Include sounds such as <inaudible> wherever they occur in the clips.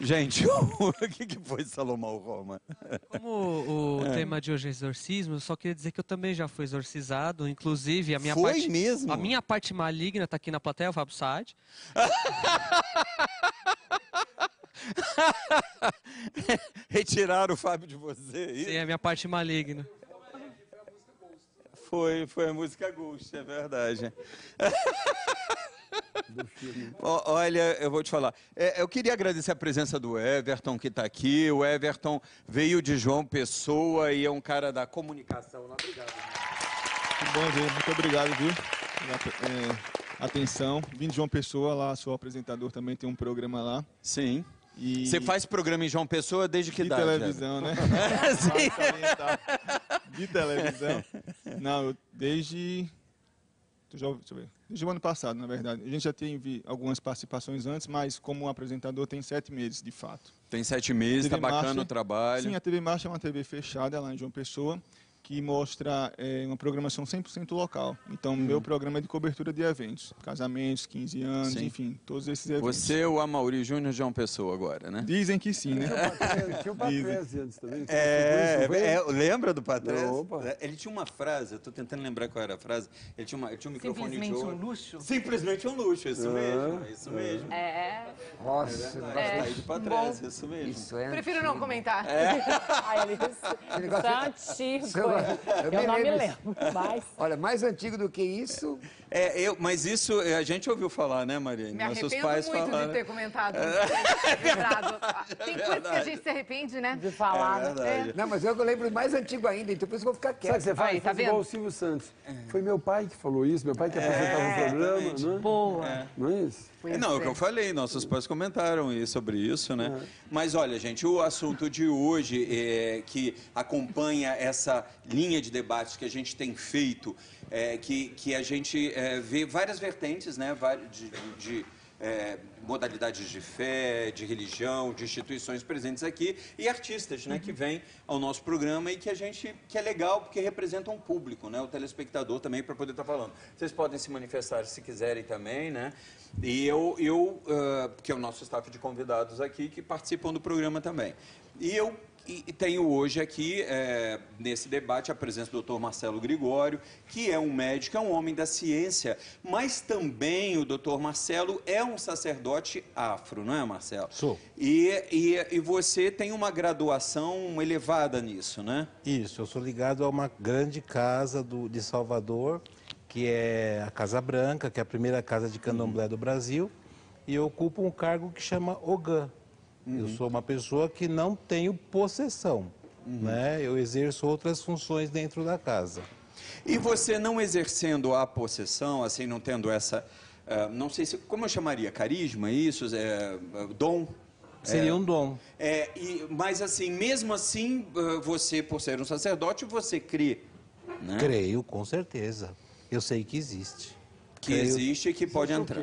Gente, <laughs> o que, que foi Salomão Roma? Como o <laughs> tema de hoje é exorcismo, eu só queria dizer que eu também já fui exorcizado, inclusive a minha Foi parte mesmo? a minha parte maligna tá aqui na plateia, o Fábio Saad. <laughs> Retiraram o Fábio de você? é isso? Sim, a minha parte maligna. Foi, foi a música Ghost, é verdade. Olha, eu vou te falar. É, eu queria agradecer a presença do Everton, que está aqui. O Everton veio de João Pessoa e é um cara da comunicação. Obrigado. Muito bom ver, muito obrigado, viu? É, atenção. Vim de João Pessoa, lá sou apresentador também, tem um programa lá. Sim. E Você faz programa em João Pessoa desde que de idade? televisão, né? <laughs> Sim. Salientar. De televisão. Não, eu desde. Deixa eu, deixa eu ver. Desde o ano passado, na verdade. A gente já teve algumas participações antes, mas como apresentador tem sete meses, de fato. Tem sete meses, TV tá bacana Marcha- o trabalho. Sim, a TV Marcha é uma TV fechada lá em João Pessoa, que mostra é, uma programação 100% local. Então, meu programa é de cobertura de eventos. Casamentos, 15 anos, Sim. enfim, todos esses eventos. Você, o Amaury Júnior de João Pessoa agora, né? Dizem que sim, né? Tinha o Patrese <laughs> antes também. É, é, lembra do Patrese? Opa. Ele tinha uma frase, eu tô tentando lembrar qual era a frase. Ele tinha, uma, ele tinha um microfone de Simplesmente um ouro. luxo. Simplesmente um luxo, isso mesmo, isso mesmo. É, Nossa, É, aí de Patrese, isso mesmo. isso é. prefiro não comentar. <laughs> Ai, Alice, isso Eu Eu, me não me lembro. lembro, mas... Olha, mais antigo do que isso, É, eu, mas isso é, a gente ouviu falar, né, Maria? Me Nossos arrependo pais muito falaram. <laughs> de ter comentado. ter lembrado. Tem coisas que a gente se arrepende, né? De falar, É né? não, mas eu lembro mais antigo ainda, então por isso que eu vou ficar Sabe o quieto. que você faz? Aí, tá faz vendo? igual o Silvio Santos. Foi meu pai que falou isso, meu pai que apresentava o programa, não é? Boa. Não é isso? É, não, é o que eu falei, nossos pais comentaram aí sobre isso, né? Mas olha, gente, o assunto de hoje é que acompanha essa linha de debates que a gente tem feito, é, que, que a gente é, vê várias vertentes, né? De, de- de, é, modalidades de fé, de religião, de instituições presentes aqui e artistas, né, que vêm ao nosso programa e que a gente que é legal porque representam um público, né, o telespectador também para poder estar falando. Vocês podem se manifestar se quiserem também, né? E eu eu ah, que é o nosso staff de convidados aqui que participam do programa também. E eu e e tenho hoje aqui, eh, nesse debate, a presença do Dr. Marcelo Gregório, que é um médico, é um homem da ciência, mas também o Dr. Marcelo é um sacerdote afro, não é, Marcelo? Sou. E, e, e você tem uma graduação elevada nisso, né? Isso, eu sou ligado a uma grande casa do, de Salvador, que é a Casa Branca, que é a primeira casa de candomblé do Brasil, e eu ocupo um cargo que chama Ogã. Eu sou uma pessoa que não tenho possessão, né? Eu exerço outras funções dentro da casa. E você não exercendo a possessão, assim, não tendo essa, eh, não sei se, como eu chamaria, carisma, isso, é, dom? Seria um dom. É, e, mas assim, mesmo assim, eh, você, por ser um sacerdote, você crê né? Creio, com certeza. Eu sei que existe. que Creio- existe e que pode entrar.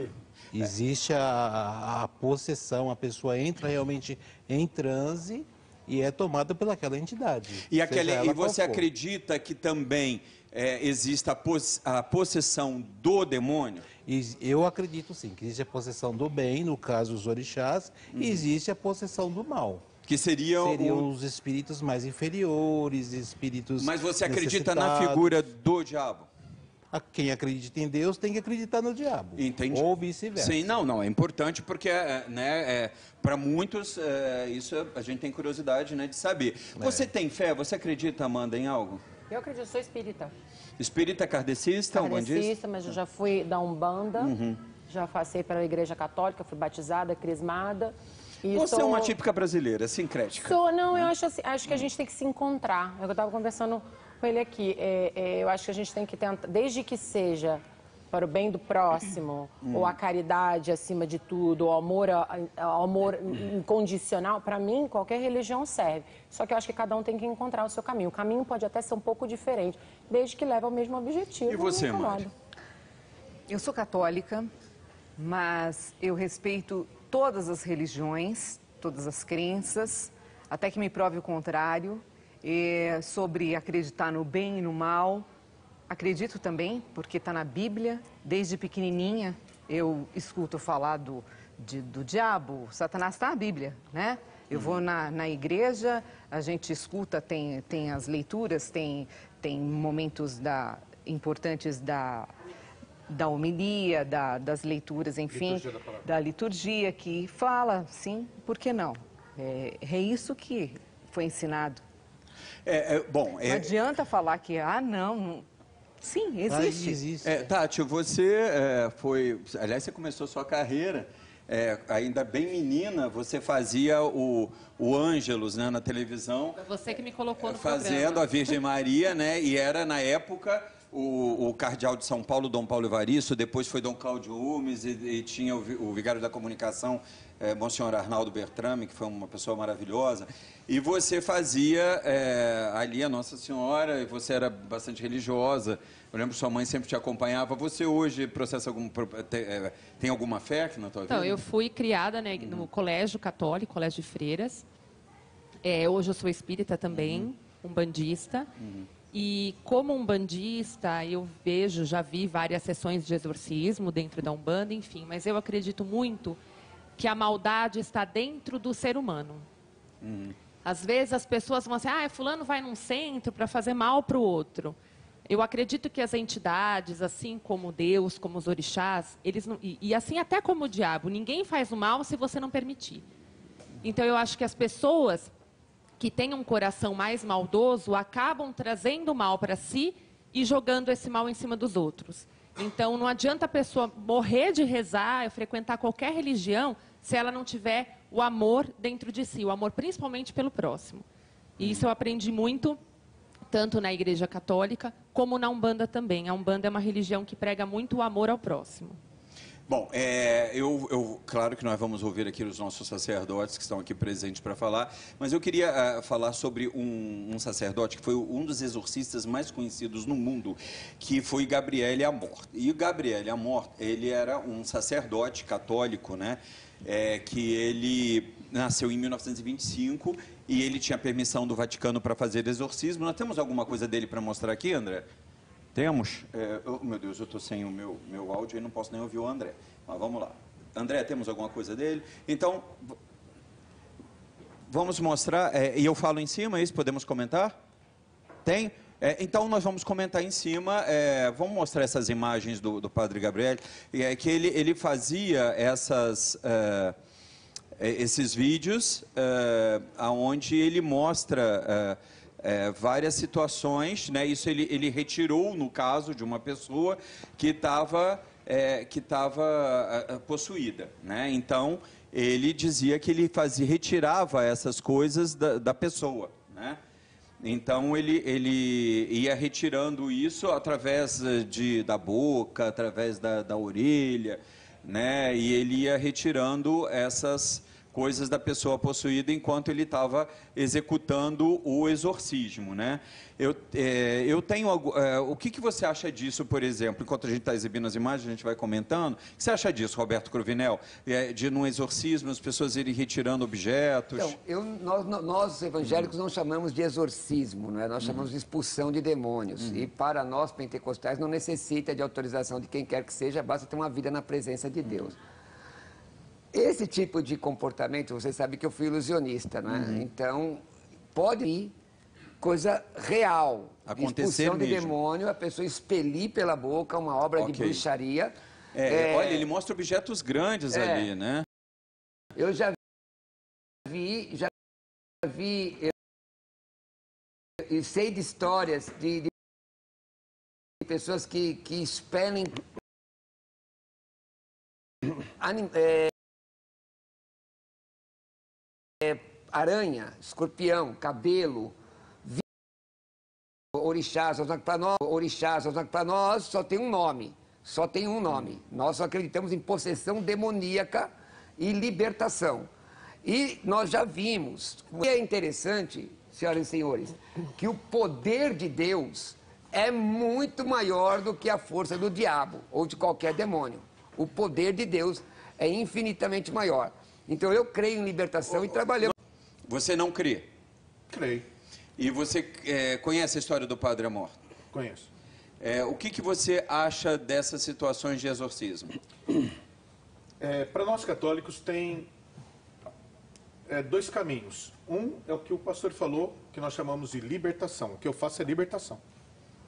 Existe a, a- a possessão, a pessoa entra realmente em transe e é tomada pelaquela entidade. E, aquele, e você acredita que também eh, exista a, pos- a possessão do demônio? E Eu acredito sim, que existe a possessão do bem, no caso os orixás, e existe a possessão do mal. Que seria Seriam o... os espíritos mais inferiores, espíritos. Mas você acredita na figura do diabo? Quem acredita em Deus tem que acreditar no diabo. Entendi. Ou vice-versa. Sim, não, não, é importante porque, eh, né, é, para muitos, eh, isso a gente tem curiosidade, né, de saber. É. Você tem fé? Você acredita, Amanda, em algo? Eu acredito, sou espírita. Espírita kardecista? Kardecista, mas eu já fui da Umbanda, Uhum. já passei pela Igreja Católica, fui batizada, crismada. E Você é uma típica brasileira, sincrética. Sou, não, eu acho, assim, acho que a gente tem que se encontrar. Eu estava conversando com ele aqui. É, é, eu acho que a gente tem que tentar, desde que seja para o bem do próximo, Hum. ou a caridade acima de tudo, o amor, o amor incondicional, para mim, qualquer religião serve. Só que eu acho que cada um tem que encontrar o seu caminho. O caminho pode até ser um pouco diferente, desde que leve ao mesmo objetivo. E você. Mari? Eu sou católica, mas eu respeito todas as religiões, todas as crenças, até que me prove o contrário. É, sobre acreditar no bem e no mal, acredito também, porque está na Bíblia. Desde pequenininha eu escuto falar do de- do diabo. Satanás está na Bíblia, né? Eu vou na, na igreja, a gente escuta, tem, tem as leituras, tem, tem momentos da, importantes da, da homilia, da- das leituras, enfim, da liturgia que fala, sim, por que não? É, é isso que foi ensinado. É, é, bom, Não é, adianta falar que, ah, não, não. sim, existe. Aí existe. É, Tati, você é, foi. Aliás, você começou sua carreira. é, ainda bem menina, você fazia o, o Ângelos né, na televisão, Você que me colocou no fazendo programa. a Virgem Maria, né? E era, na época, o, o cardeal de São Paulo, Dom Paulo Evaristo, depois foi Dom Cláudio Umes e, e tinha o, o vigário da comunicação, é, Monsenhor Arnaldo Bertrame, que foi uma pessoa maravilhosa. E você fazia é, ali a Nossa Senhora, e você era bastante religiosa. Eu lembro que sua mãe sempre te acompanhava. Você hoje processa algum, tem, é, tem alguma fé na tua Então, vida? eu fui criada né, no colégio católico, colégio de freiras. É, hoje eu sou espírita também, um bandista. E como um bandista, eu vejo, já vi várias sessões de exorcismo dentro da Umbanda, enfim, mas eu acredito muito que a maldade está dentro do ser humano. Às vezes as pessoas vão assim, ah, fulano vai num centro para fazer mal para o outro. Eu acredito que as entidades, assim como Deus, como os orixás, eles não, e, e assim até como o diabo, ninguém faz o mal se você não permitir. Então eu acho que as pessoas que têm um coração mais maldoso acabam trazendo o mal para si e jogando esse mal em cima dos outros. Então não adianta a pessoa morrer de rezar, frequentar qualquer religião, se ela não tiver o amor dentro de si, o amor principalmente pelo próximo. E isso eu aprendi muito tanto na Igreja Católica como na Umbanda também. A Umbanda é uma religião que prega muito o amor ao próximo. Bom, é, eu, eu- claro que nós vamos ouvir aqui os nossos sacerdotes que estão aqui presentes para falar, mas eu queria ah, falar sobre um, um sacerdote que foi um dos exorcistas mais conhecidos no mundo, que foi Gabriele Amor. E Gabriele Amor, ele era um sacerdote católico, né? É, que ele nasceu em 1925 e ele tinha permissão do Vaticano para fazer exorcismo. Nós temos alguma coisa dele para mostrar aqui, André? Temos? É, meu Deus, eu estou sem o meu, meu áudio e não posso nem ouvir o André. Mas vamos lá. André, temos alguma coisa dele? Então, vamos mostrar. é, e eu falo em cima, é isso? Podemos comentar? Tem? É, então, nós vamos comentar em cima. é, vamos mostrar essas imagens do, do Padre Gabriel. É que ele, ele fazia essas. é, é, esses vídeos aonde ele mostra é, é, várias situações, né? Isso ele, ele retirou no caso de uma pessoa que estava é, que estava é, possuída, né? Então ele dizia que ele fazia retirava essas coisas da, da pessoa, né? Então ele, ele ia retirando isso através de, da boca, através da, da orelha, né? E ele ia retirando essas coisas da pessoa possuída enquanto ele estava executando o exorcismo, né? Eu, eh, eu tenho algu- eh, o que, que você acha disso, por exemplo? Enquanto a gente está exibindo as imagens, a gente vai comentando. O que você acha disso, Roberto Cruvinel? Eh, de num exorcismo as pessoas irem retirando objetos? Então, eu, nós, nós evangélicos não chamamos de exorcismo, não é? nós chamamos de expulsão de demônios. E para nós pentecostais não necessita de autorização de quem quer que seja, basta ter uma vida na presença de Deus. Esse tipo de comportamento, você sabe que eu fui ilusionista, né? Então, pode ir coisa real. de Acontecer expulsão de demônio, a pessoa expelir pela boca uma obra de Ok. bruxaria. É, É, Olha, ele mostra objetos grandes É. ali, né? Eu já vi, já vi eu- sei de histórias de, de pessoas que, que expelem anim- é, é, aranha, escorpião, cabelo, orixás, para nós, orixás, para nós só tem um nome, só tem um nome. Nós só acreditamos em possessão demoníaca e libertação. E nós já vimos, e é interessante, senhoras e senhores, que o poder de Deus é muito maior do que a força do diabo ou de qualquer demônio. O poder de Deus é infinitamente maior. Então eu creio em libertação e trabalhamos. Você não crê. Creio. E você é, conhece a história do Padre Amor? Conheço. É, o que, que você acha dessas situações de exorcismo? é, para nós católicos tem é, dois caminhos. Um é o que o pastor falou, que nós chamamos de libertação. O que eu faço é libertação.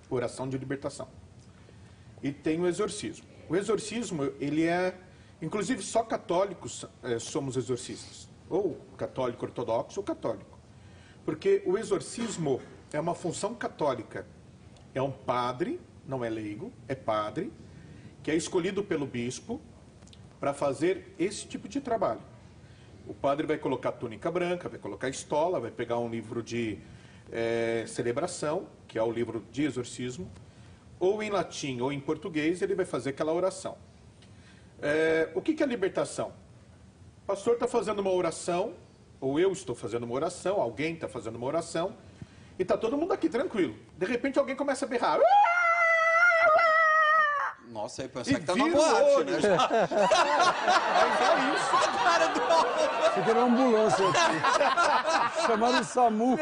Oração de libertação. E tem o exorcismo. O exorcismo, ele é. Inclusive, só católicos é, somos exorcistas. Ou católico ortodoxo ou católico. Porque o exorcismo é uma função católica. É um padre, não é leigo, é padre, que é escolhido pelo bispo para fazer esse tipo de trabalho. O padre vai colocar túnica branca, vai colocar estola, vai pegar um livro de é, celebração, que é o livro de exorcismo, ou em latim ou em português, ele vai fazer aquela oração. É, o que, que é libertação? O pastor está fazendo uma oração, ou eu estou fazendo uma oração, alguém está fazendo uma oração, e está todo mundo aqui tranquilo. De repente alguém começa a berrar. Nossa, aí pensa que tá numa boate, né? Mas <laughs> é isso. <laughs> Cara do... Fica na ambulância aqui. Chamaram o SAMU.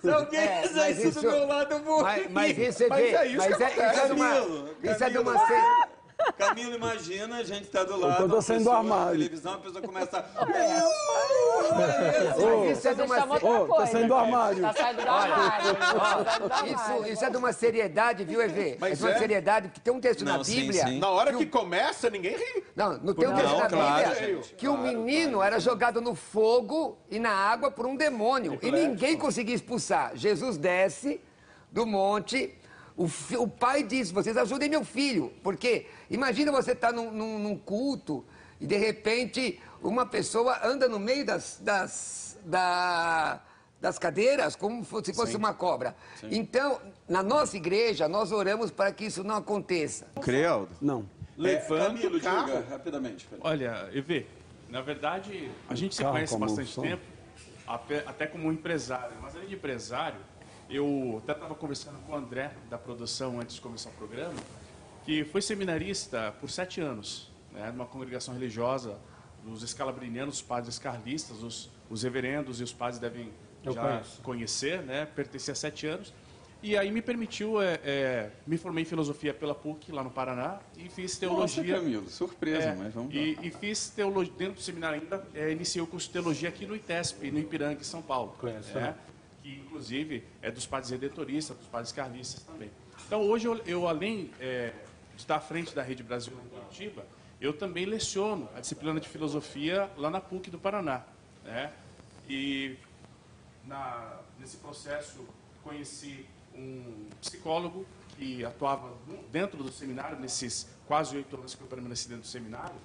Se alguém É, fizer isso, isso- do meu lado, eu morri. Mas, mas isso é, Mas é isso mas que é, isso é uma, Camilo, isso é de uma. Camilo, imagina, a gente tá do lado. tô uma saindo do armário. televisão, a pessoa começa <laughs> isso é de uma Ô, tá coisa. saindo do armário. Tá saindo do armário. Tá Isso, armário. isso é de uma seriedade, viu, EV? Mas é de uma é? seriedade, porque tem um texto Não, na Bíblia. sim. Na hora que começa, ninguém ri. Não, não tem um Não, texto na claro, Bíblia gente, que o menino era jogado no fogo e na água por um demônio. E ninguém conseguia expulsar. Jesus desce do monte. O, o pai diz: vocês ajudem meu filho. Porque imagina você estar num, num- num culto e de repente uma pessoa anda no meio das, das, da- das cadeiras como se fosse uma cobra. Então, na nossa igreja, nós oramos para que isso não aconteça. Crealdo. Não. Levanta Camilo, o carro. diga rapidamente. peraí. Olha, EV, na verdade, a gente se Carro conhece bastante só. tempo, até, até como empresário. Mas além de empresário, eu até estava conversando com o André, da produção, antes de começar o programa, que foi seminarista por sete anos, né, numa congregação religiosa dos escalabrinianos, os padres carlistas, os, os reverendos e os padres devem Eu já conheço. conhecer, né, pertencer a sete anos. E aí me permitiu, é, é, me formei em filosofia pela PUC, lá no Paraná, e fiz teologia. Nossa, Camilo, surpresa, É, mas vamos lá. e, e fiz teologia, dentro do seminário ainda, é, iniciei o curso de teologia aqui no ITESP, no Ipiranga, em São Paulo. Conheço, né? Que, inclusive, é dos padres redentoristas, dos padres carlistas também. Então, hoje, eu, eu, além é, de estar à frente da Rede Brasil em Curitiba, eu também leciono a disciplina de filosofia lá na PUC do Paraná. Né? E na- nesse processo conheci um psicólogo que atuava dentro do seminário, nesses quase oito anos que eu permaneci dentro do seminário,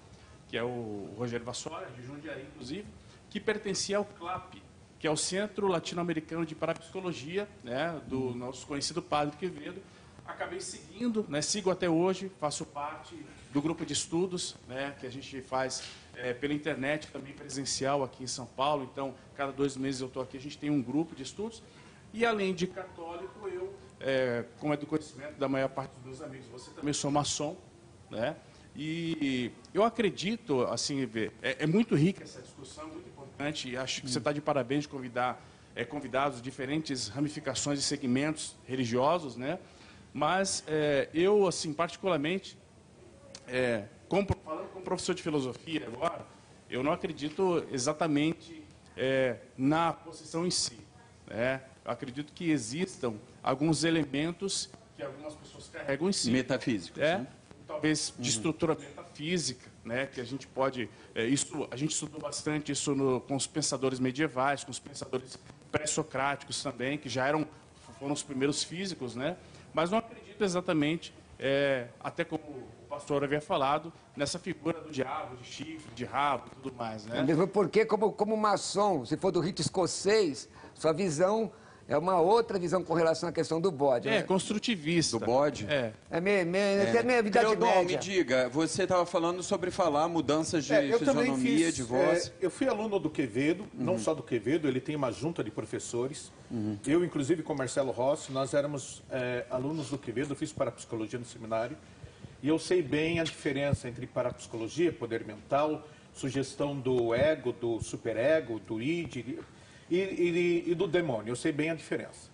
que é o Rogério Vassoura, de Jundiaí, inclusive, que pertencia ao CLAP, que é o Centro Latino-Americano de Parapsicologia, né, do nosso conhecido Padre Quevedo. Acabei seguindo, né, sigo até hoje, faço parte do grupo de estudos né, que a gente faz eh, pela internet, também presencial aqui em São Paulo. Então, cada dois meses eu estou aqui, a gente tem um grupo de estudos. E além de católico, eu, eh, como é do conhecimento da maior parte dos meus amigos, você também sou maçom, né? E eu acredito, assim, é, é muito rica essa discussão, muito importante. E acho que você está de parabéns de convidar é, convidados de diferentes ramificações e segmentos religiosos, né? Mas é, eu, assim, particularmente, é, como, falando como professor de filosofia agora, eu não acredito exatamente é, na posição em si. Né? Eu acredito que existam alguns elementos que algumas pessoas carregam em si. Metafísicos, É, né? talvez de estrutura metafísica, né? que a gente pode... é, isso, a gente estudou bastante isso no- com os pensadores medievais, com os pensadores pré-socráticos também, que já eram foram os primeiros físicos, né? mas não acredito exatamente, é, até como o pastor havia falado, nessa figura do diabo, de chifre, de rabo e tudo mais. Né? Mesmo porque, como, como maçom, se for do rito escocês, sua visão é uma outra visão com relação à questão do bode. É, né? construtivista. Do bode? É. É meio, meio, é. meio idade Creodon, me média. diga, você estava falando sobre falar mudanças de É, eu também fisionomia, fiz, de voz. é, eu fui aluno do Quevedo, não só do Quevedo, ele tem uma junta de professores. Eu, inclusive, com o Marcelo Rossi, nós éramos é, alunos do Quevedo, eu fiz parapsicologia no seminário. E eu sei bem a diferença entre parapsicologia, poder mental, sugestão do ego, do superego, do id e, e- e do demônio. Eu sei bem a diferença.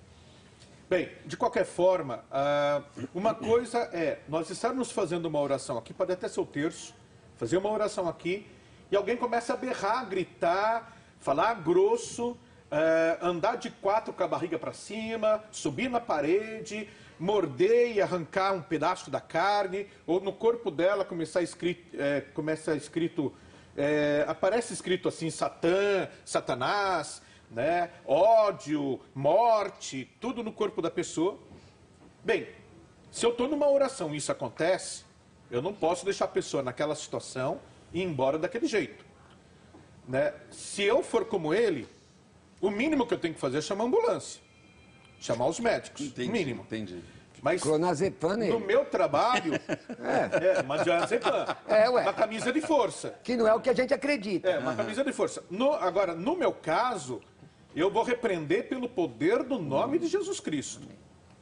Bem, de qualquer forma, ah, uma coisa é nós estarmos fazendo uma oração aqui, pode até ser o terço, fazer uma oração aqui, e alguém começa a berrar, gritar, falar grosso, eh, andar de quatro com a barriga para cima, subir na parede, morder e arrancar um pedaço da carne, ou no corpo dela começar escrito, eh, começa escrito, eh, aparece escrito assim, Satã, Satanás, né? ódio, morte, tudo no corpo da pessoa. Bem, se eu estou numa oração e isso acontece, eu não posso deixar a pessoa naquela situação e ir embora daquele jeito. Né? Se eu for como ele, o mínimo que eu tenho que fazer é chamar a ambulância. Chamar os médicos. Entendi, o mínimo. Entendi. Mas Clonazepam no nele. meu trabalho, <laughs> é, uma diazepam, É, ué. uma camisa de força. Que não é o que a gente acredita. É, uma camisa de força. No- agora, no meu caso, eu vou repreender pelo poder do nome de Jesus Cristo.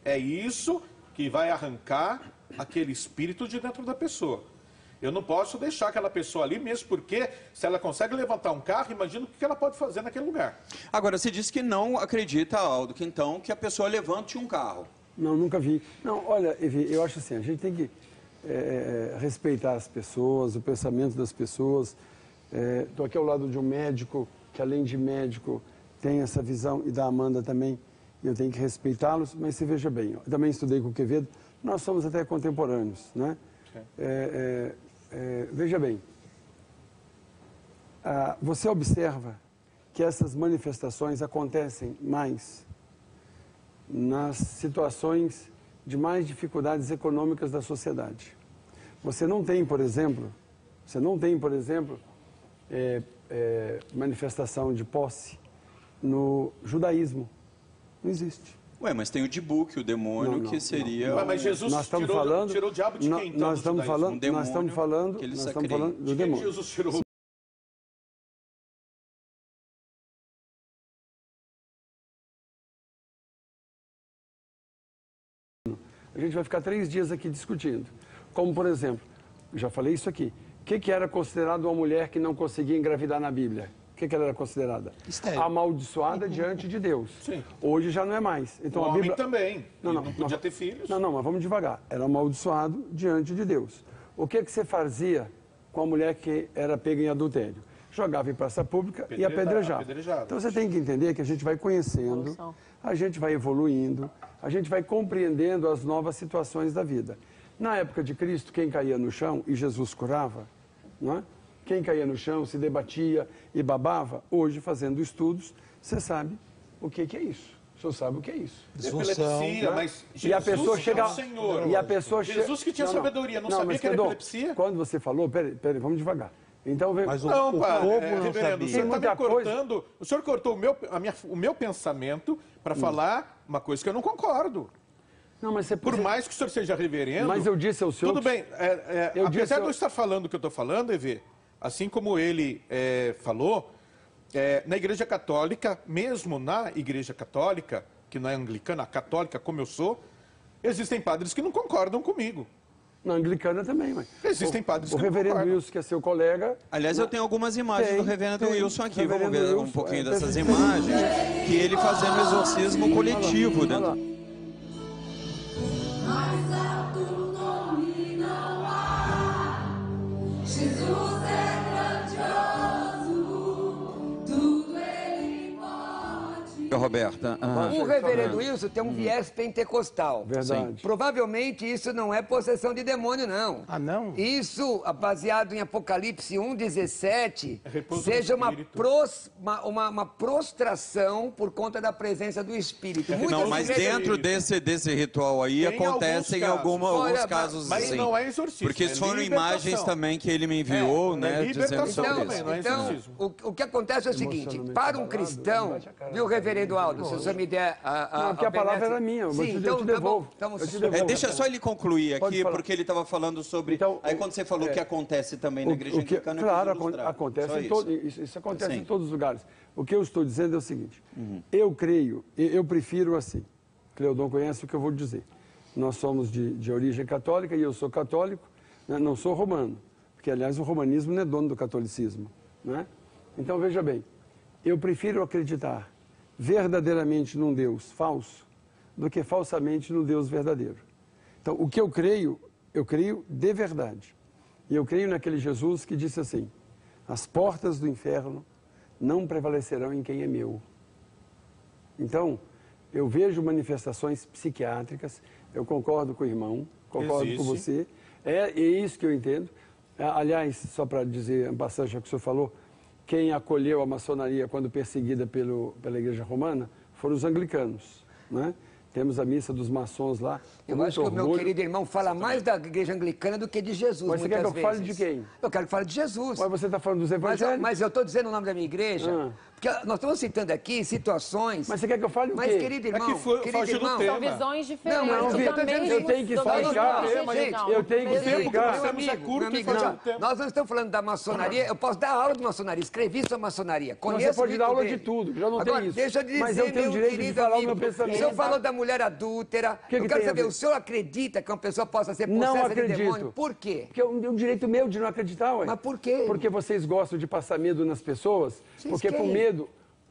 É isso que vai arrancar aquele espírito de dentro da pessoa. Eu não posso deixar aquela pessoa ali, mesmo porque se ela consegue levantar um carro, imagina o que ela pode fazer naquele lugar. Agora, você disse que não acredita, Aldo, que então que a pessoa levante um carro. Não, nunca vi. Não, olha, Evi, eu acho assim, a gente tem que é, é, respeitar as pessoas, o pensamento das pessoas. Estou aqui ao lado de um médico que, além de médico, tem essa visão, e da Amanda também, e eu tenho que respeitá-los, mas se veja bem, eu também estudei com o Quevedo, nós somos até contemporâneos, né? É, é, é, veja bem, ah, você observa que essas manifestações acontecem mais nas situações de mais dificuldades econômicas da sociedade. Você não tem, por exemplo, você não tem, por exemplo, é, é, manifestação de posse no judaísmo. Não existe. Ué, mas tem o Dibuk, o demônio, Não, não, que seria... Ué, mas Jesus nós estamos tirou, falando, tirou o diabo de quem, então, nós estamos falando, Um demônio nós estamos falando, que ele nós estamos falando do De demônio. Jesus tirou A gente vai ficar três dias aqui discutindo. Como, por exemplo, já falei isso aqui. O que, que era considerado uma mulher que não conseguia engravidar na Bíblia? O que, que ela era considerada? Estéril. Amaldiçoada diante de Deus. Sim. Hoje já não é mais. Então o a homem Bíblia também. Não, não, não podia mas- ter filhos. Não, não, mas vamos devagar. Era amaldiçoado diante de Deus. O que, que você fazia com a mulher que era pega em adultério? Jogava em praça pública e Apedrejava, apedrejava. Então você tem que entender que a gente vai conhecendo, a gente vai evoluindo, a gente vai compreendendo as novas situações da vida. Na época de Cristo, quem caía no chão e Jesus curava, não é? Quem caía no chão, se debatia e babava, hoje fazendo estudos, você sabe o que, que é isso. O senhor sabe o que é isso. Disfunção. Epilepsia, né? mas e a Jesus pessoa que é chega o Senhor. e a pessoa che- Jesus que tinha sabedoria, não sabia mas, que era epilepsia? Quando você falou, peraí, peraí, vamos devagar. Então, vem, Mas o, Não, o povo é, não reverendo, o sabia. Tem senhor está cortando. O senhor cortou o meu, a minha- o meu pensamento para falar uma coisa que eu não concordo. não, mas você Por mais que o senhor seja reverendo. Mas eu disse ao senhor Tudo bem. é, é, Eu apesar disse de eu estar falando o que eu estou falando, Evê, assim como ele é, falou, é, na Igreja Católica, mesmo na Igreja Católica, que não é anglicana, católica como eu sou, existem padres que não concordam comigo. Na anglicana também, mas. Existem o, padres O que não reverendo concordam. Wilson, que é seu colega. Aliás, eu tenho algumas imagens Tem, do reverendo tem. Wilson aqui. Vamos Reverendo ver um Wilson, pouquinho é, dessas tem- imagens. Que ele fazendo o exorcismo coletivo Olha dentro. lá. Roberta. ah. O reverendo Wilson tem um viés pentecostal. Verdade. Provavelmente isso não é possessão de demônio, não. Ah, não? Isso, baseado em Apocalipse 1,17, É seja uma, pros- uma, uma- uma prostração por conta da presença do Espírito. Muitas Não, mas dentro desse, desse ritual aí Tem acontecem alguns alguma, casos. alguns Olha, casos mas assim. não é exorcismo, Porque é foram imagens também que ele me enviou, É, né? é libertação dizendo sobre também, isso. não é Então, o, o que acontece é o seguinte, para um cristão, viu, na reverendo Aldo, se o senhor me der a... a Não, porque a palavra benesse- era minha, eu Sim, te- eu então, te tá bom. devolvo. Então, Eu te se- devolvo. É, deixa só ele concluir aqui, porque ele estava falando sobre. Então, aí quando você falou é. que acontece também na igreja o que- anglicana, eu claro, acontece isso. todo, isso, isso acontece Sim. em todos os lugares. O que eu estou dizendo é o seguinte: Uhum. eu creio, eu, eu prefiro assim. Cleodon conhece o que eu vou dizer. Nós somos de, de origem católica e eu sou católico, né, não sou romano, porque aliás o romanismo não é dono do catolicismo, né? Então veja bem, eu prefiro acreditar verdadeiramente num Deus falso do que falsamente no Deus verdadeiro. Então, o que eu creio, eu creio de verdade. E eu creio naquele Jesus que disse assim: as portas do inferno não prevalecerão em quem é meu. Então, eu vejo manifestações psiquiátricas, eu concordo com o irmão, concordo com Existe. você. É, é isso que eu entendo. Aliás, só para dizer uma passagem que o senhor falou, quem acolheu a maçonaria quando perseguida pelo, pela Igreja Romana foram os anglicanos. Né? Temos a missa dos maçons lá. Eu acho que o meu orgulho. querido irmão fala mais da igreja anglicana do que de Jesus, Mas você quer que eu fale vezes. de quem? Eu quero que fale de Jesus. Mas você está falando dos eu- mas eu estou dizendo o nome da minha igreja, Ah. Porque nós estamos citando aqui situações... Mas você quer que eu fale o Mas, quê? querido É irmão, que foi- querido irmão... São visões diferentes. Não, mas, Vitor, mesmo- eu tenho que explicar. objetivo. Gente, Não, eu tenho que explicar. Meu amigo, é curto meu amigo, já- um tempo. nós não estamos falando da maçonaria, eu posso dar aula de maçonaria, escrevi sobre maçonaria, Não, conheço você pode o dar aula de dele. tudo, já não tem Agora, isso. deixa eu dizer, Mas eu tenho meu o direito de querido falar o amigo, meu pensamento. O senhor falou da mulher adúltera, Que que eu quero tem saber, o senhor acredita que uma pessoa possa ser Não possessa de demônio? Por quê? Porque é um, é um direito meu de não acreditar, ué. Mas por quê? Porque vocês gostam de passar medo nas pessoas. Porque com quem?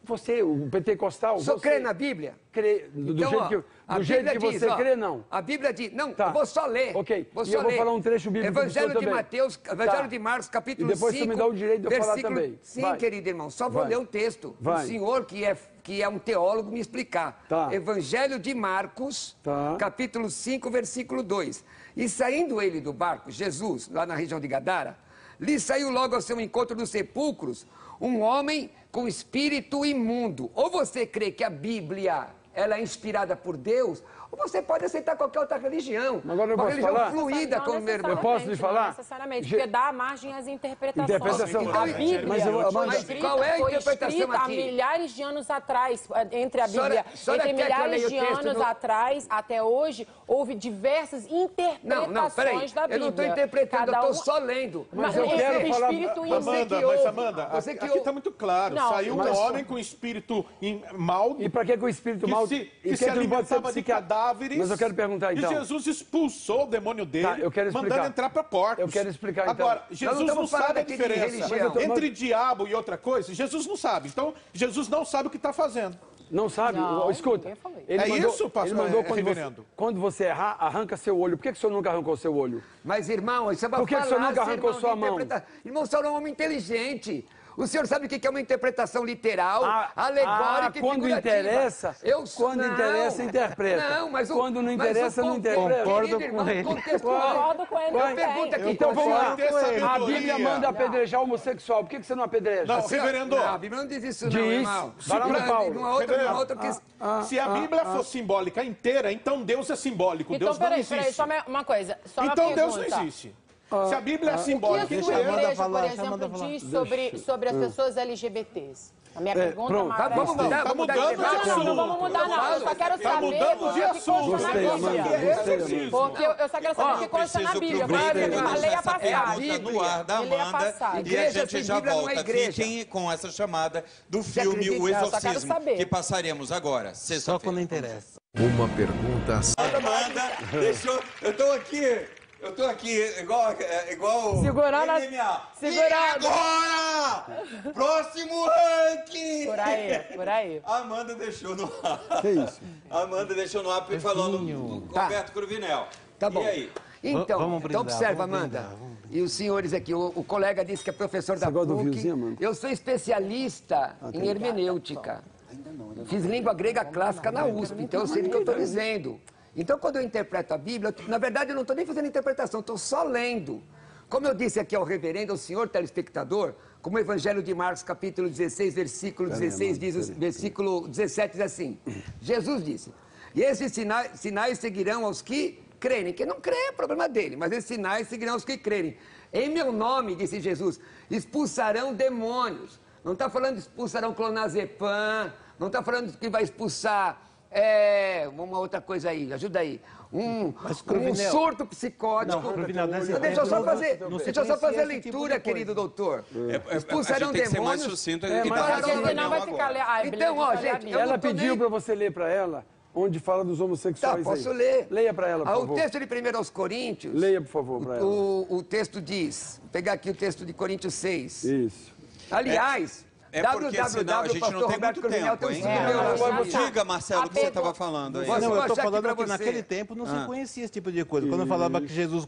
Você, o pentecostal, O senhor você crê na Bíblia? crê do, Então, jeito ó, que, do jeito que diz, você ó, crê, não. A Bíblia diz, não, Tá. eu vou só ler. Ok. Vou E só eu vou ler. falar um trecho bíblico Evangelho de. Mateus, Evangelho Tá. de Marcos, capítulo E depois 5. você me dá o direito de eu falar também. Sim, Vai. querido irmão, só vou Vai. ler o texto. Vai. O senhor que é, que é um teólogo me explicar. Tá. Evangelho de Marcos, Tá. capítulo 5, versículo 2. E saindo ele do barco, Jesus, lá na região de Gadara, lhe saiu logo ao seu encontro dos sepulcros um homem com espírito imundo. Ou você crê que a Bíblia ela é inspirada por Deus, ou você pode aceitar qualquer outra religião. Agora eu uma posso religião falar? fluida, Não como meu irmão. Eu posso lhe falar? Não necessariamente, porque dá margem às interpretações. Interpretação. a Bíblia Mas eu- foi mas escrita, qual é a foi interpretação escrita há aqui? milhares de anos atrás, entre a Bíblia, senhora entre eu milhares de anos no- atrás até hoje, houve diversas interpretações Não, não, peraí. da Bíblia. Eu não estou interpretando, Cada eu estou só lendo. Mas eu esse quero o falar- Amanda, que mas. Amanda, Você aqui está muito claro. Saiu mas- um homem com espírito mal E para que o espírito mal... se, e que se alimentava de cadáveres. Mas eu quero perguntar, então. E Jesus expulsou o demônio dele, Tá, eu quero explicar. mandando entrar para porcos. Eu quero explicar, então. Agora, Jesus não não, sabe a diferença entre diabo e outra coisa. Jesus não sabe. Então, Jesus não sabe o que está fazendo. Não sabe? Não, Escuta. Ele É mandou, isso, pastor, ele mandou é, quando, você, quando você errar, arranca seu olho. Por que, que o senhor nunca arrancou seu olho? Mas, irmão, isso é uma Por que que o senhor nunca arrancou irmão, sua mão? Irmão, o senhor é um homem inteligente. O senhor sabe o que é uma interpretação literal, Ah, alegórica ah, e quando interessa, Eu, quando interessa, interpreta. Não, mas o, Quando não mas o interessa, não interpreta. Concordo com irmão, ele. Concordo com ele Eu também. pergunto aqui, Então vamos lá. A Bíblia manda apedrejar homossexual. Por que, que você não apedreja? Não, reverendo. Não, a Bíblia não diz isso, não, Diz. irmão. Paulo. Numa outra, numa outra que... Se a Bíblia for simbólica inteira, então Deus é simbólico. Então, Deus não peraí, existe. peraí, só uma- uma coisa. Só uma então Deus não existe. Se a Bíblia é O que simbólica a sua Deixa a Amanda igreja, falar, por deixa exemplo, diz sobre, sobre as pessoas LGBTs? A minha pergunta pronto. maior Tá, é vamos mudar, Tá vamos mudar de mudando de Não, não, assunto. não vamos mudar não. Eu só quero Tá saber mudando porque de que assunto. Gostei, Amanda, Bíblia. gostei. Porque eu, eu só quero saber o que consta na Bíblia. Agora, eu deixar leia a passagem. no ar da é Amanda passagem. e a gente já é volta. Fiquem com essa chamada do filme? O Eu Exorcismo, que passaremos agora, Só quando interessa. Uma pergunta Amanda, deixou. Eu tô aqui. Eu tô aqui, igual. é, igual Segurando a- MMA. segurando. E agora! Próximo ranking! Por aí, por aí. <laughs> Amanda deixou no ar. Que isso? Amanda deixou no ar falando com Tá. Roberto Cruvinel. Tá bom. E aí? Então, vamos então brindar, observa, vamos Amanda. brindar, vamos E os senhores aqui, o, o colega disse que é professor da gosta do PUC. Amanda? Eu sou especialista em hermenêutica. Fiz língua grega clássica na USP, então eu sei o que eu estou dizendo. Então, quando eu interpreto a Bíblia, eu- na verdade, eu não estou nem fazendo interpretação, estou só lendo. Como eu disse aqui ao reverendo, ao senhor telespectador, como o Evangelho de Marcos, capítulo 16, versículo 16, diz, versículo 17 diz assim: Jesus disse: E esses sinais, sinais seguirão aos que crerem. Quem não crê é problema dele, mas esses sinais seguirão aos que crerem. Em meu nome, disse Jesus, expulsarão demônios. Não está falando expulsarão clonazepam, não está falando que vai expulsar é, uma outra coisa aí, ajuda aí. Um, Mas, um surto psicótico. Não, Cruvinel, Não, deixa eu só fazer, não- não deixa eu só fazer a tipo leitura, coisa. querido doutor. É, é, Expulsarão a gente tem que ser mais demônios. sucinto É, e assim, no Porque senão vai ficar... Ah, Então, ó, a gente, Ela não pediu nem- para você ler para ela, onde fala dos Tá, homossexuais. posso aí. ler. Leia para ela, por Ah, favor. O texto de 1 aos Coríntios, Leia, por favor, para ela. o, o texto diz, vou pegar aqui o texto de Coríntios 6. Isso. Aliás, É porque senão a gente não tem muito tempo, hein? Diga, Marcelo, o que você estava falando aí. Não, eu estou falando que, naquele tempo não Ah. se conhecia esse tipo de coisa. Quando eu falava que Jesus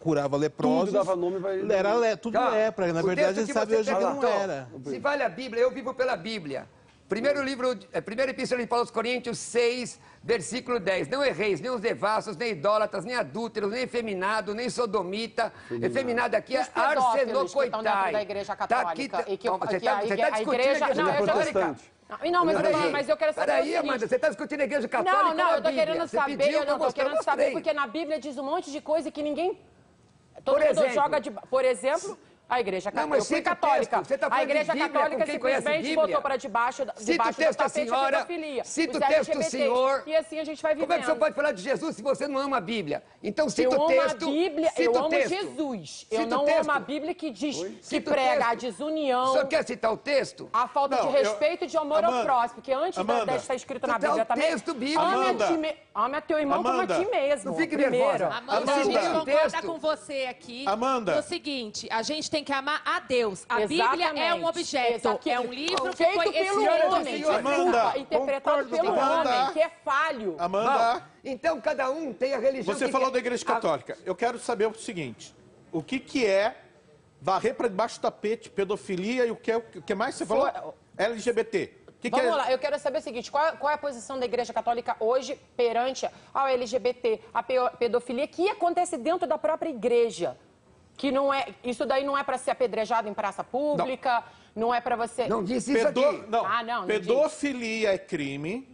curava leprosos, Tudo dava nome, vai- era le, tudo lepra. Na verdade, a gente sabe hoje que não era. Se vale a Bíblia, eu vivo pela Bíblia. Primeiro livro, é, primeira epístola de Paulo aos Coríntios 6, versículo 10. Não erreis, nem os devassos, nem idólatras, nem adúlteros, nem efeminado, nem sodomita. Efeminado aqui é arsenocoitai. da igreja católica. e que, Não, você que está a, você igre- tá a discutindo igreja... Não. Não, não, mas, eu mas eu quero saber Peraí. Amanda, você está discutindo a igreja católica Não, ou não, a eu Bíblia? querendo Você saber, pediu, eu não mostrei, querendo saber, porque na Bíblia diz um monte de coisa que ninguém... Todo Por mundo exemplo. joga de... Por exemplo... A igreja Não, católica, mas eu fui cita o católica. texto. Você tá a igreja Bíblia, católica simplesmente Bíblia? botou para debaixo, da- Cita o debaixo texto da da tapete a senhora, pedofilia, cita o texto, LGBT, senhor. E assim a gente vai vivendo. Como é que o senhor pode falar de Jesus se você não ama a Bíblia? Então cita eu o amo texto. a Bíblia, eu o amo texto. Jesus. Eu Cita o não texto. amo a Bíblia que diz, que Cita o prega a texto. desunião. O senhor quer citar o texto? A falta Não, de eu- respeito e de amor ao Amanda, próximo, porque antes da- Amanda, de estar escrito na Então, Bíblia o também. texto bíblico. Ame a, teu irmão como a ti mesmo. Não fique nervosa. Amanda, a gente o concorda texto. com você aqui Amanda. no seguinte, a gente tem que amar a Deus. A Bíblia é Exatamente. um objeto, Exato. é um livro que feito foi pelo homem. Amanda, interpretado pelo homem, que é falho. Amanda, Bom, então cada um tem a religião você que falou quer. da igreja católica. Eu quero saber o seguinte: o que, que é varrer para debaixo do tapete, pedofilia e o que, é- o que mais você falou? Foi- LGBT. Que, que Vamos é? lá, eu quero saber o seguinte: qual, qual é a posição da Igreja Católica hoje perante ao LGBT, a pedofilia, que acontece dentro da própria igreja? Que não é. Isso daí não é para ser apedrejado em praça pública, não, é para você. Não disse isso Pedo- aqui. Não, Ah, não, não pedofilia é crime.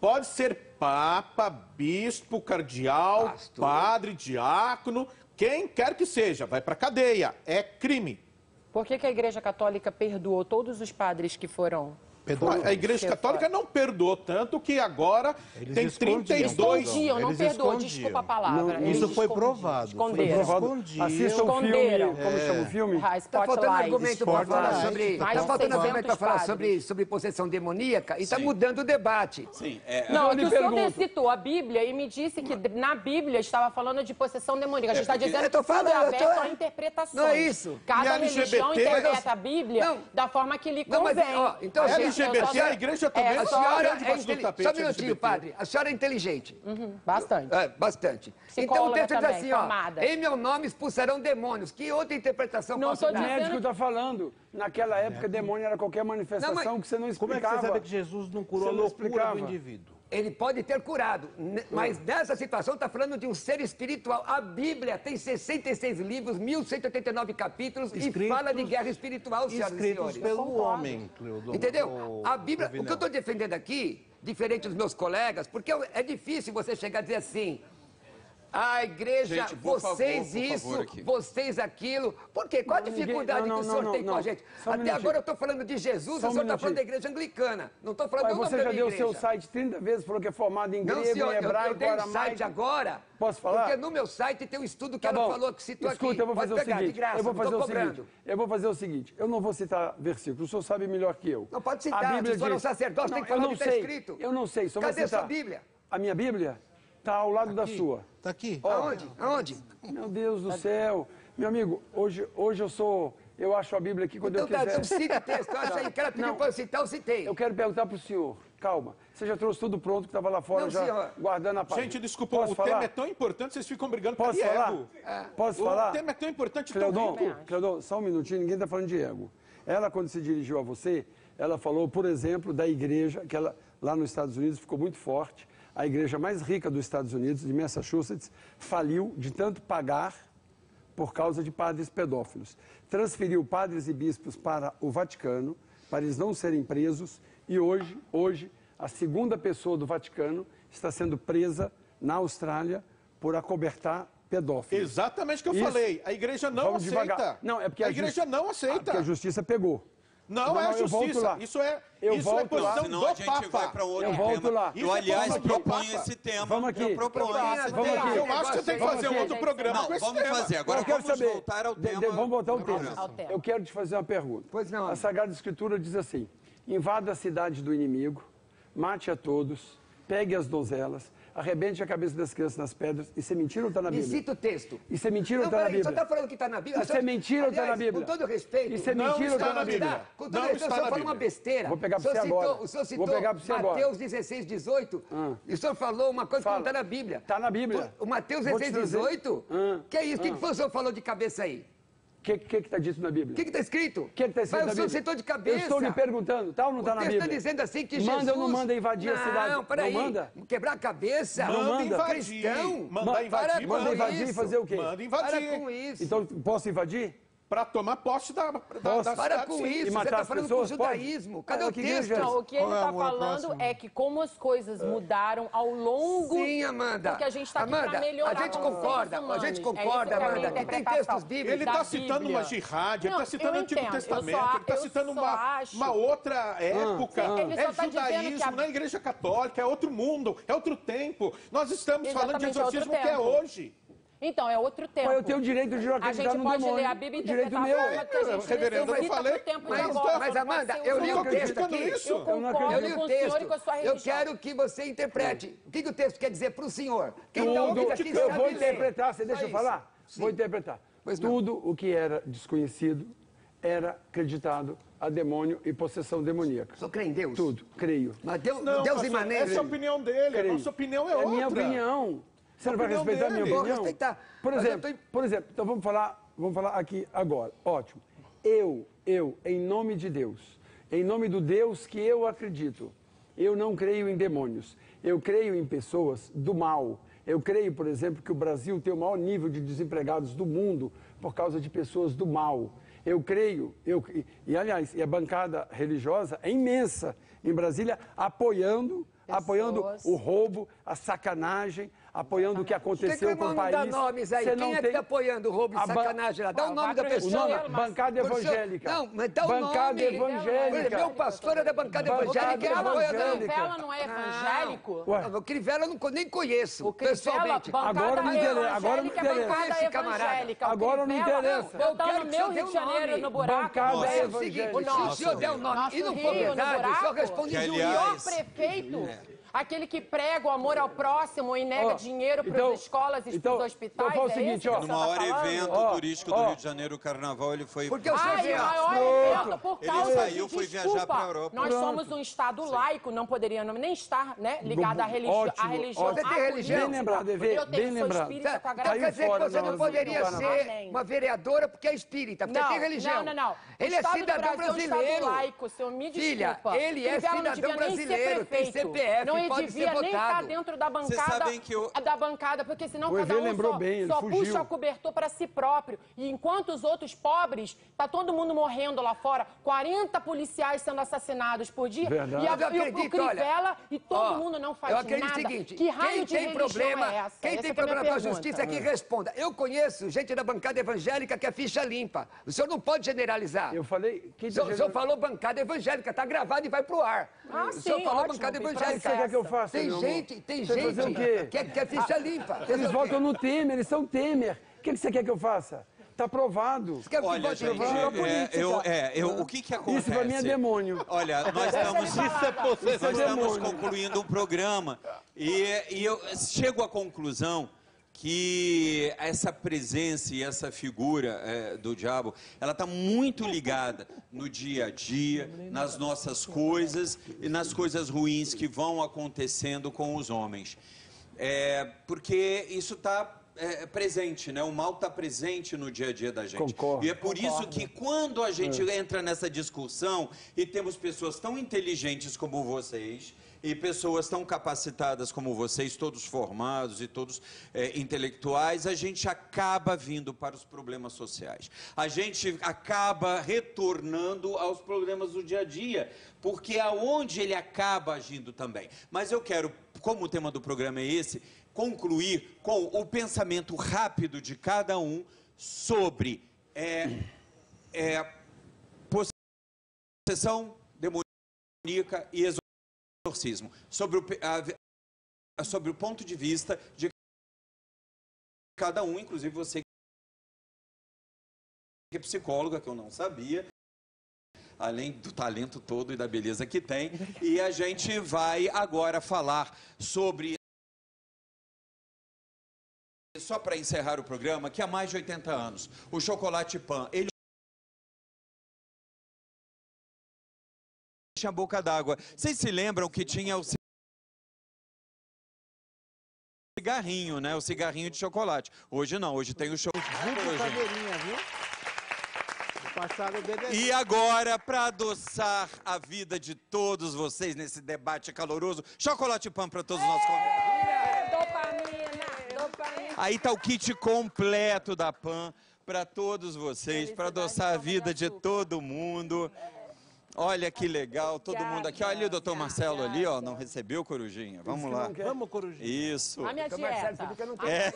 Pode ser papa, bispo, cardeal, Pastor. padre, diácono, quem quer que seja, vai para cadeia. É crime. Por que, que a Igreja Católica perdoou todos os padres que foram. A Igreja Católica não perdoou tanto que agora Eles tem escondiam. 32. Escondiam, não Eles perdoou, escondiam. desculpa a palavra. Não, Isso foi provado. Foi Esconderam. Provado. Escondiam. Assista o filme, Esconderam. como chama o filme? Ah, Está faltando argumento para falar sobre. Mais Está de faltando 600 argumento para falar sobre, sobre possessão demoníaca e está mudando o debate. Sim, é, Não, é que o senhor citou a Bíblia e me disse que na Bíblia estava falando de possessão demoníaca. A gente está porque- dizendo eu tô que tudo é falando, eu tô- aberto à interpretação. Não é isso. Cada religião interpreta a Bíblia da forma que lhe convém. então, Eu- LGBT, só- a igreja também é, não A senhora debaixo é do inteligente. tapete Só um minutinho, LGBT. padre. A senhora é inteligente. Bastante. É, bastante. Então o Psicóloga texto diz assim, ó. formada. Em meu nome expulsarão demônios. Que outra interpretação Não posso dar? dizendo- médico está falando. Naquela época, demônio era qualquer manifestação Não, mas- que você não Como é que explicava. você sabe que Jesus não curou a não loucura explicava. do indivíduo? Ele pode ter curado, ne- mas nessa situação está falando de um ser espiritual. A Bíblia tem 66 livros, 1189 capítulos e Escritos- fala de guerra espiritual, senhoras e Escritos senhores. pelo homem, Cleodon. Entendeu? O- A Bíblia, o que eu estou defendendo aqui, diferente dos meus colegas, porque é difícil você chegar a dizer assim. A igreja, Gente, vocês favor, isso, favor aqui. vocês aquilo. Por quê? Qual a Não, ninguém- dificuldade não, que o não, senhor não, tem com a não. gente? Só um Até minutinho. agora eu estou falando de Jesus, Só o um senhor está falando da igreja anglicana. Não estou falando Pai, do nome você já deu o seu site 30 vezes, falou que é formado em Não, grego, senhor, em eu, eu hebraico, dei o site agora. Posso falar? Porque no meu site tem um estudo que Tá ela bom. falou, que citou Escuta, aqui. eu vou Pode fazer o pegar, seguinte. de graça, eu vou não fazer o seguinte. Eu vou fazer o seguinte. Eu não vou citar versículo. O senhor sabe melhor que eu. Não, pode A citar, Bíblia se for um diz- sacerdote, tem que eu falar não o que tá sei. escrito. Eu não sei, só Cadê vou citar. sua Bíblia? A minha Bíblia está ao lado da sua. Tá aqui. Aonde? Aonde? Meu Deus do céu. Meu amigo, hoje, hoje eu sou... Eu acho a Bíblia aqui quando Então eu tá, quiser. cite o texto. Eu achei <laughs> que ela pediu Não. para eu citar, eu citei. Eu quero perguntar para o senhor. Calma. Você já trouxe tudo pronto que estava lá fora, Não, já senhor. guardando a página. Gente, desculpa, Posso o falar? tema é tão importante, vocês ficam brigando por Posso de falar? ego. Posso o falar? tema é tão importante, tão Cleodon, rico. Cleodon, só um minutinho, ninguém está falando de ego. Ela, quando se dirigiu a você, ela falou, por exemplo, da igreja, que ela, lá nos Estados Unidos ficou muito forte. A igreja mais rica dos Estados Unidos, de Massachusetts, faliu de tanto pagar por causa de padres pedófilos. Transferiu padres e bispos para o Vaticano, para eles não serem presos, e hoje, hoje, a segunda pessoa do Vaticano está sendo presa na Austrália por acobertar pedófilos. Exatamente o que eu Isso. falei. A igreja não aceita. devagar. Não, é porque a, a igreja justi- não Ah, aceita. porque a justiça pegou. Não, é a eu volto justiça. lá. Isso é, Eu isso é volto lá. posição Senão do a gente Papa. vai para outro Eu volto tema. lá. Eu, Isso é aliás, do proponho esse tema. Vamos aqui. Eu proponho Vamos esse Vamos tema. aqui. Eu acho que você tem que Vamos fazer aqui. outro programa Não, com esse vamos tema. fazer. Agora eu quero vamos saber. voltar ao de- tema. de- vamos voltar tema. Ao tema. Eu quero te fazer uma pergunta. Pois não. A Sagrada Escritura diz assim: invada a cidade do inimigo, mate a todos, pegue as donzelas. Arrebente a cabeça das crianças nas pedras. Isso é mentira ou está na Me Bíblia? cita o texto. Isso é mentira ou está na peraí, Bíblia? Você está falando que está na Bíblia? Isso é mentira ou está na Bíblia? Com todo respeito. Isso é mentira ou está está na Bíblia? Com todo Não respeito, o está senhor falou uma besteira. Vou pegar senhor você agora. O senhor citou. Mateus 16, 18. Ah. E o senhor falou uma coisa que não está na Bíblia. Está na Bíblia. O Mateus Vou te 16, trazer. 18? Ah. Que é isso? O que, Ah. que foi o senhor falou de cabeça aí? O que está que tá dito na Bíblia? O que está escrito? O que está escrito Mas na o senhor citou de cabeça. Eu estou lhe perguntando, tá ou não está na texto Bíblia? está dizendo assim que manda Jesus... ou não manda invadir a cidade? Não, peraí. Não manda? Quebrar a cabeça? Não Manda manda. invadir. Cristão? Manda Ma- invadir. para Manda invadir e fazer o quê? Manda invadir. Para com isso. Então, posso invadir? Para tomar posse da, da, da Para cidade, com sim. isso. E Você está falando pessoas? com o Pode? judaísmo. Cadê o que texto? é Não, o que ele é está falando é que como as coisas mudaram ao longo... Sim, Amanda. Porque a gente está aqui para melhorar a gente como concorda, a gente É concorda, é Amanda, que tem interpretação. textos bíblicos. Ele está citando uma jihad, ele está citando o Antigo Testamento, só- ele está citando uma, acho- uma outra época. É tá judaísmo, que a- não é igreja católica, é outro mundo, é outro tempo. Nós estamos falando de é exorcismo que é hoje. Então, é outro tempo. Pô, eu tenho o direito de não A acreditar gente no pode demônio. ler a Bíblia e direito interpretar meu. a forma que a gente Reverendo, eu não necessita falei. tempo de Mas, agora, mas não Amanda, eu li o texto aqui. isso. Eu Eu não concordo Eu li com o e texto. com a sua Eu quero que você interprete. O que, que o texto quer dizer para o senhor? Quem está Tudo, ouvindo aqui eu vou interpretar, você deixa Só eu falar? Sim. Vou interpretar. Pois não. Tudo o que era desconhecido era acreditado a demônio e possessão demoníaca. O senhor crê em Deus? Tudo, creio. Mas Deus, Não, Deus pastor, essa é a opinião dele, a Creio. nossa opinião é, É outra. minha opinião. Você não vai opinião respeitar a minha dele. Vou opinião? respeitar. Por exemplo, tô- por exemplo, então vamos falar, vamos falar aqui agora. Ótimo. Eu, eu, em nome de Deus, em nome do Deus que eu acredito, eu não creio em demônios. Eu creio em pessoas do mal. Eu creio, por exemplo, que o Brasil tem o maior nível de desempregados do mundo por causa de pessoas do mal. Eu creio, eu, e, e, aliás, e a bancada religiosa é imensa em Brasília, apoiando, apoiando o roubo, a sacanagem, apoiando o que aconteceu com como o não país. dar nomes aí? Você Quem não é que está apoiando o roubo e sacanagem lá? Dá o nome da O pessoa. nome, bancada senhor- evangélica. Não, mas dá o bancada nome. evangélica. Meu pastor é da bancada Bancada evangélica. ele evangélica. apoia O não. Crivella não é evangélico? Ah, O Crivella eu não, nem conheço, O Crivella, pessoalmente. bancada Agora não interessa, agora não interessa. bancada. O Agora não interessa. Eu quero que meu o senhor Rio de dê o Janeiro nome. no buraco. Bancada É o evangélica. seguinte, se o senhor der o nome e não for verdade, o senhor responde Que, em juízo. aliás, pior prefeito, aquele que prega o amor ao próximo e nega Ó, dinheiro para então- as escolas e então- para os hospitais. então faz o é seguinte, ó. No tá maior falando? evento Ó, turístico do. Rio de Janeiro, o carnaval, ele foi. Porque o senhor Ai, maior evento por Ele causa saiu, de foi viajar desculpa. pra Europa. Nós Pronto. somos um estado laico, não poderíamos nem estar né, ligado à religi Ótimo, à religião. Você tem religião? Bem lembrado, EV, Eu tenho, bem sou lembrado. a graça quer dizer que você não poderia ser uma vereadora porque é espírita, porque Não, tem religião. não, não, não. Ele é cidadão é um brasileiro. Estado laico, senhor, me Filha, desculpa. ele é cidadão devia nem ser brasileiro, tem prefeito. CPF, não pode devia ser nem votado. estar dentro da bancada, que eu- da bancada, porque senão O cada um lembrou só, bem, só puxa o cobertor para si próprio. E enquanto os outros pobres, tá todo mundo morrendo lá fora, 40 policiais sendo assassinados por dia, Verdade. e, a, eu e o- acredito, olha, Crivella e todo Ó, mundo não faz eu acredito nada. o seguinte, que raio quem de tem problema, é essa? quem Essa tem que é problema com a justiça aqui responda. Eu conheço gente da bancada evangélica que é ficha limpa. O senhor não pode generalizar. Eu falei. Quem O tá senhor, o senhor falou bancada evangélica, tá gravado e vai pro ar. Ah, o senhor sim, falou ótimo, bancada e que evangélica. Quer que eu faça? Tem gente, tem gente que é, que é ficha limpa. Eles votam no Temer, eles são Temer. O que que você quer que eu faça? Tá aprovado. Você quer que Olha, gente, em quem? é é, política. eu, é, eu, o que que acontece? Isso pra mim é demônio. Olha, nós estamos, Isso é nós estamos concluindo um programa e, e eu chego à conclusão que essa presença e essa figura é, do diabo, ela está muito ligada no dia a dia, nas nossas coisas e nas coisas ruins que vão acontecendo com os homens. É, porque isso está presente, né? O mal está presente no dia a dia da gente. Concordo. E é por isso que quando a gente entra nessa discussão e temos pessoas tão inteligentes como vocês e pessoas tão capacitadas como vocês, todos formados e todos é, intelectuais, a gente acaba vindo para os problemas sociais. A gente acaba retornando aos problemas do dia a dia, porque é aonde ele acaba agindo também. Mas eu quero, como o tema do programa é esse, concluir com o pensamento rápido de cada um sobre é, é, possessão demoníaca e exorcismo, sobre o, a- sobre o ponto de vista de cada um, inclusive você que é psicóloga, que eu não sabia, além do talento todo e da beleza que tem, e a gente vai agora falar sobre só para encerrar o programa, que há mais de 80 anos, o chocolate pan, ele tinha boca d'água. Vocês se lembram que tinha o cigarrinho, né? O cigarrinho de chocolate. Hoje não, hoje tem o chocolate. BDD. E agora, para adoçar a vida de todos vocês nesse debate caloroso, chocolate pan para todos os nossos convidados. Dopamina, dopamina. Aí tá o kit completo da Pan para todos vocês, para adoçar a vida de todo mundo. Olha que legal, todo mundo aqui. Olha ali o doutor Marcelo ali, ó, não recebeu corujinha. Vamos lá. Vamos, Corujinha. Isso. A minha Marcelo, dieta. você fica no A minha É.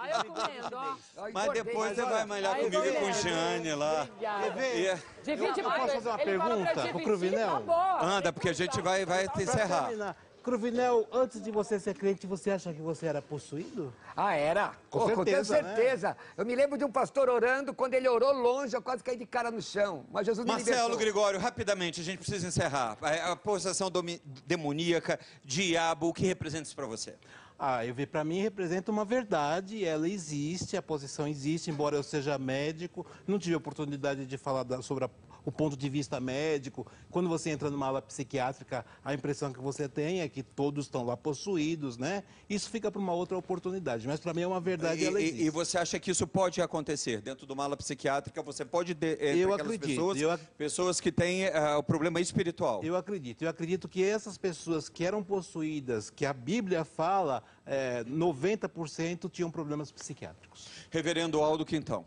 Olha eu comendo, ó. Mas depois você vai malhar comigo e com o Jane lá. Obrigada. Divide Eu mais. posso fazer uma pergunta pro Cruvinel? Tá. Anda, porque a gente vai, vai te Pra encerrar. Cruvinel, antes de você ser crente, você acha que você era possuído? Ah, era? Com Pô, certeza, Com certeza. Eu me lembro de um pastor orando, quando ele orou longe, eu quase caí de cara no chão. Mas Jesus me Marcelo libertou. Gregório, rapidamente, a gente precisa encerrar. A, a possessão demoníaca, diabo, o que representa isso para você? Ah, eu vi, para mim representa uma verdade, ela existe, a posição existe, embora eu seja médico, não tive oportunidade de falar da- sobre a- o ponto de vista médico. Quando você entra numa ala psiquiátrica, a impressão que você tem é que todos estão lá possuídos, né? Isso fica para uma outra oportunidade, mas para mim é uma verdade, E, e- você acha que isso pode acontecer dentro de uma ala psiquiátrica? Você pode entre Eu acredito, pessoas, eu ac- pessoas que têm ah, o problema espiritual. Eu acredito. Eu acredito que essas pessoas que eram possuídas, que a Bíblia fala, é, 90% tinham problemas psiquiátricos. Reverendo Aldo Quintão.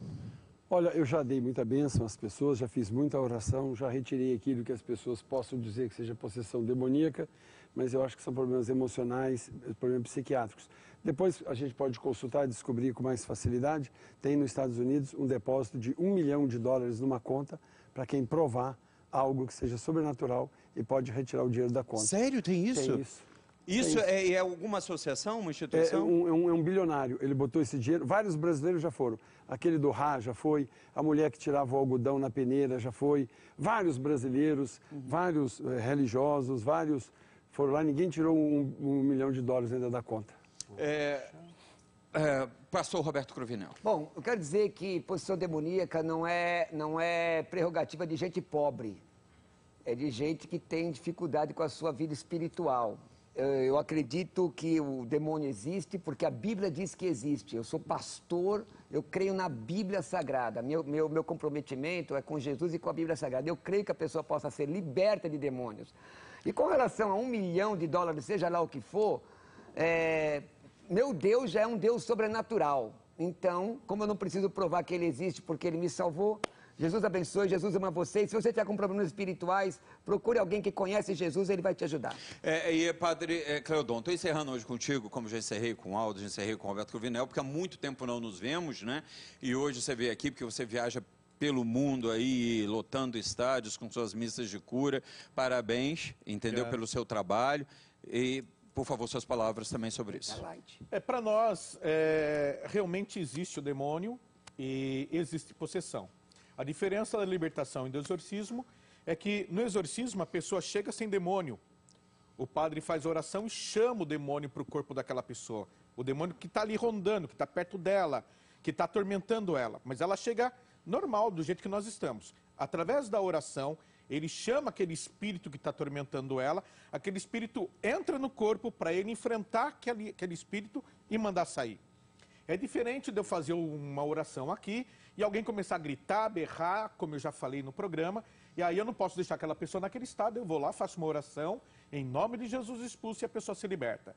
Olha, eu já dei muita bênção às pessoas, já fiz muita oração, já retirei aquilo que as pessoas possam dizer que seja possessão demoníaca, mas eu acho que são problemas emocionais, problemas psiquiátricos. Depois a gente pode consultar e descobrir com mais facilidade. Tem nos Estados Unidos um depósito de um milhão de dólares numa conta para quem provar algo que seja sobrenatural e pode retirar o dinheiro da conta. Sério, tem isso? Tem isso. Isso é, é alguma associação, uma É, instituição? um, é um- é um bilionário. Ele botou esse dinheiro. Vários brasileiros já foram. Aquele do Rá já foi. A mulher que tirava o algodão na peneira já foi. Vários brasileiros, vários eh, religiosos, vários foram lá. Ninguém tirou um, um milhão de dólares ainda da conta. É, é, pastor Roberto Cruvinel. Bom, eu quero dizer que posição demoníaca não é, não é prerrogativa de gente pobre. É de gente que tem dificuldade com a sua vida espiritual. Eu eu acredito que o demônio existe porque a Bíblia diz que existe. Eu sou pastor, eu creio na Bíblia Sagrada. Meu, meu, meu comprometimento é com Jesus e com a Bíblia Sagrada. Eu creio que a pessoa possa ser liberta de demônios. E com relação a um milhão de dólares, seja lá o que for, é, meu Deus já é um Deus sobrenatural. Então, como eu não preciso provar que Ele existe porque Ele me salvou, Jesus abençoe, Jesus ama vocês. Se você tiver com problemas espirituais, procure alguém que conhece Jesus, Ele vai te ajudar. É, e, padre é, Cleodon, estou encerrando hoje contigo, como já encerrei com o Aldo, já encerrei com o Roberto Cruvinel, porque há muito tempo não nos vemos, né? E hoje você veio aqui porque você viaja pelo mundo aí, lotando estádios com suas missas de cura. Parabéns, entendeu, Obrigado. pelo seu trabalho. E, por favor, suas palavras também sobre isso. É, para nós, é, realmente existe o demônio e existe possessão. A diferença da libertação e do exorcismo é que no exorcismo a pessoa chega sem demônio. O padre faz oração e chama o demônio para o corpo daquela pessoa. O demônio que está ali rondando, que está perto dela, que está atormentando ela. Mas ela chega normal, do jeito que nós estamos. Através da oração, ele chama aquele espírito que está atormentando ela, aquele espírito entra no corpo para ele enfrentar aquele, aquele espírito e mandar sair. É diferente de eu fazer uma oração aqui e alguém começar a gritar, berrar, como eu já falei no programa, e aí eu não posso deixar aquela pessoa naquele estado, eu vou lá, faço uma oração, em nome de Jesus expulso e a pessoa se liberta.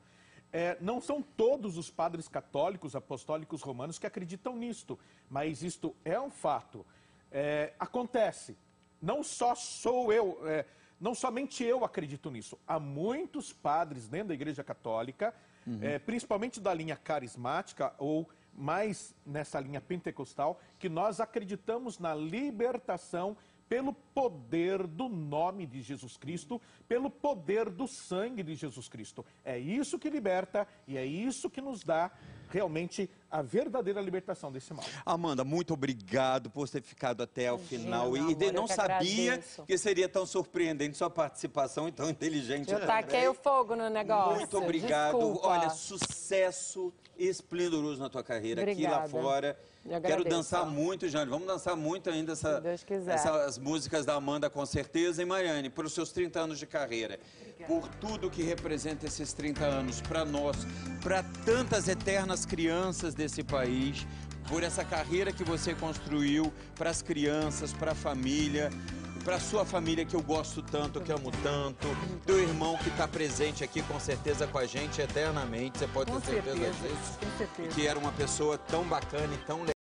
É, não são todos os padres católicos, apostólicos romanos que acreditam nisto, mas isto é um fato. É, acontece. Não só sou eu, é, não somente eu acredito nisso. Há muitos padres dentro da Igreja Católica, é, principalmente da linha carismática ou mais nessa linha pentecostal, que nós acreditamos na libertação pelo poder do nome de Jesus Cristo, pelo poder do sangue de Jesus Cristo. É isso que liberta e é isso que nos dá realmente a verdadeira libertação desse mal. Amanda, muito obrigado por ter ficado até o final. e amor, não que sabia agradeço. que seria tão surpreendente sua participação e tão inteligente. Eu taquei o fogo no negócio. Muito obrigado. Desculpa. Olha, sucesso esplendoroso na tua carreira aqui Obrigada. lá fora. Quero dançar muito, Jane. Vamos dançar muito ainda essa, essas músicas da Amanda, com certeza. E Mariane, pelos seus 30 anos de carreira, por tudo que representa esses 30 anos para nós, para tantas eternas crianças desse país, por essa carreira que você construiu para as crianças, para a família, para sua família que eu gosto tanto, que amo tanto, teu irmão que está presente aqui com certeza com a gente eternamente, você pode Com ter certeza certeza, disso, com certeza. que era uma pessoa tão bacana e tão legal.